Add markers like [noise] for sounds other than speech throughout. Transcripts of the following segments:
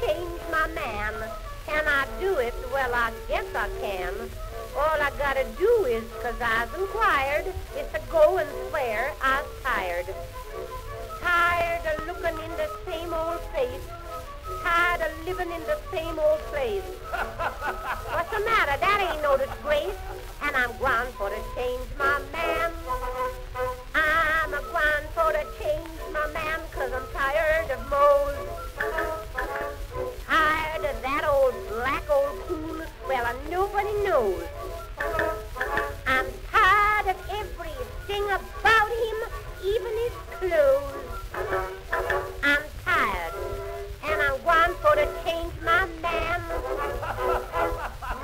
change my man. Can I do it? Well, I guess I can. All I gotta do is, cause I've inquired, If I go and swear I'm tired. Tired of looking in the same old face. Tired of living in the same old place. [laughs] What's the matter? That ain't no disgrace. And I'm ground for a change nobody knows. I'm tired of everything about him, even his clothes. I'm tired, and I'm going for to change my man.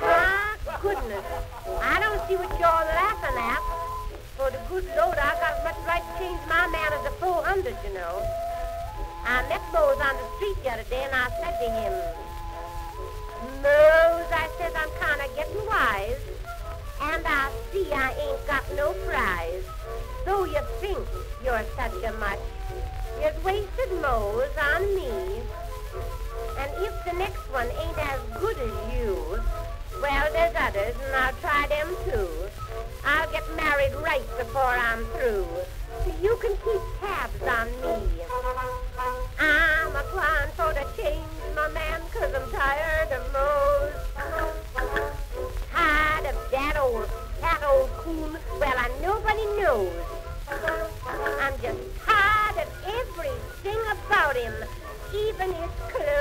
My goodness, I don't see what you're laughing at. For the good Lord, I've got as much right to change my man as the 400, you know. I met Mose on the street the other day, and I said to him, got no prize. Though you think you're such a much, you've wasted Mose on me. And if the next one ain't as good as you, well, there's others, and I'll try them too. I'll get married right before I'm through. old coon, well, and nobody knows. I'm just tired of everything about him, even his clothes.